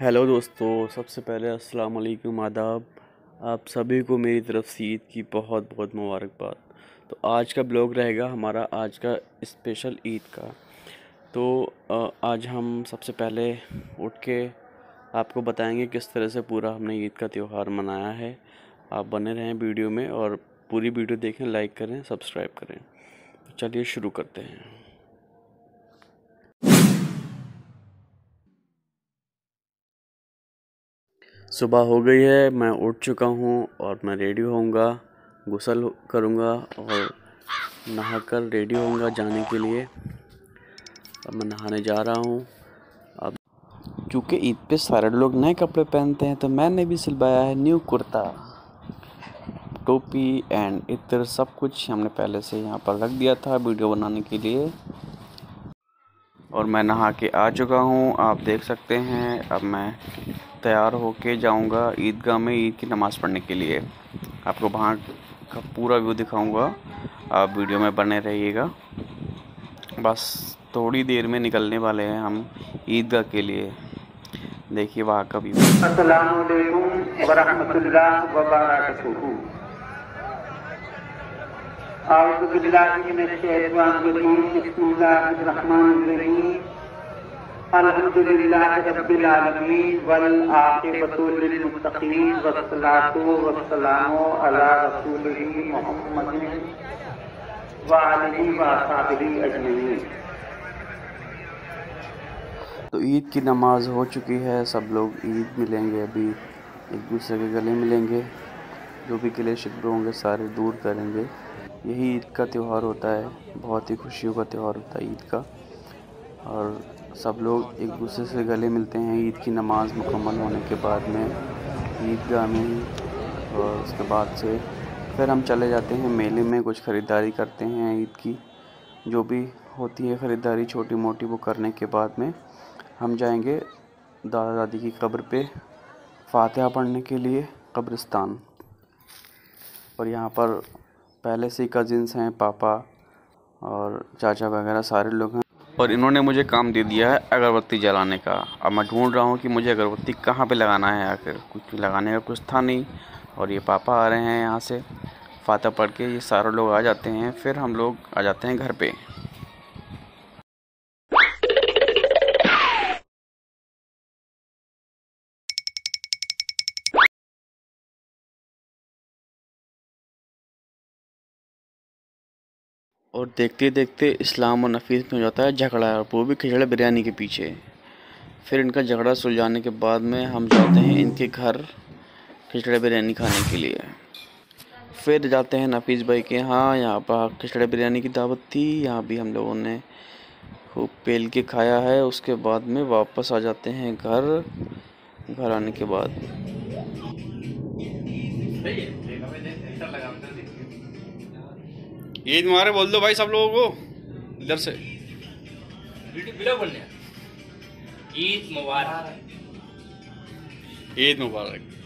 Hello दोस्तों, सबसे पहले अस्सलाम वालेकुम आदाब। आप सभी को मेरी तरफ़ से ईद की बहुत बहुत मुबारकबाद। तो आज का ब्लॉग रहेगा हमारा आज का स्पेशल ईद का। तो आज हम सबसे पहले उठ के आपको बताएँगे किस तरह से पूरा हमने ईद का त्यौहार मनाया है। आप बने रहें वीडियो में और पूरी वीडियो देखें, लाइक करें, सब्सक्राइब करें। तो चलिए शुरू करते हैं। सुबह हो गई है, मैं उठ चुका हूँ और मैं रेडी होऊँगा, गुसल करूँगा और नहाकर रेडी होऊँगा जाने के लिए। अब मैं नहाने जा रहा हूँ। अब क्योंकि ईद पे सारे लोग नए कपड़े पहनते हैं तो मैंने भी सिलवाया है न्यू कुर्ता, टोपी एंड इतर सब कुछ हमने पहले से यहाँ पर रख दिया था वीडियो बनाने के लिए। और मैं नहा के आ चुका हूँ, आप देख सकते हैं, अब मैं तैयार होके जाऊँगा ईदगाह में ईद की नमाज़ पढ़ने के लिए। आपको वहाँ का पूरा व्यू दिखाऊँगा। आप वीडियो में बने रहिएगा। बस थोड़ी देर में निकलने वाले हैं हम ईदगाह के लिए। देखिए वहाँ का व्यू। तो ईद की नमाज़ हो चुकी है, सब लोग ईद मिलेंगे अभी, एक दूसरे के गले मिलेंगे, जो भी गिले शिकवे होंगे सारे दूर करेंगे। यही ईद का त्यौहार होता है, बहुत ही खुशियों का त्यौहार होता है ईद का। और सब लोग एक दूसरे से गले मिलते हैं, ईद की नमाज़ मुकम्मल होने के बाद में, ईदगाह में, और उसके बाद से फिर हम चले जाते हैं, मेले में कुछ ख़रीदारी करते हैं ईद की। जो भी होती है ख़रीदारी छोटी मोटी वो करने के बाद में हम जाएँगे दादा दादी की कब्र पे फातिहा पढ़ने के लिए कब्रिस्तान। और यहाँ पर पहले से कज़िन्स हैं, पापा और चाचा वगैरह सारे लोग हैं। और इन्होंने मुझे काम दे दिया है अगरबत्ती जलाने का। अब मैं ढूंढ रहा हूँ कि मुझे अगरबत्ती कहाँ पे लगाना है आखिर। कुछ लगाने का कुछ था नहीं और ये पापा आ रहे हैं यहाँ से। फातह पढ़ के ये सारे लोग आ जाते हैं, फिर हम लोग आ जाते हैं घर पे। और देखते देखते इस्लाम और नफीस में हो जाता है झगड़ा और वो भी खिचड़ा बिरयानी के पीछे। फिर इनका झगड़ा सुलझाने के बाद में हम जाते हैं इनके घर खिचड़ा बिरयानी खाने के लिए। फिर जाते हैं नफीस भाई के यहाँ यहाँ पर खिचड़ा बिरयानी की दावत थी, यहाँ भी हम लोगों ने खूब पेल के खाया है। उसके बाद में वापस आ जाते हैं घर घर आने के बाद। ईद मुबारक बोल दो भाई सब लोगों को इधर से। ईद मुबारक। ईद मुबारक।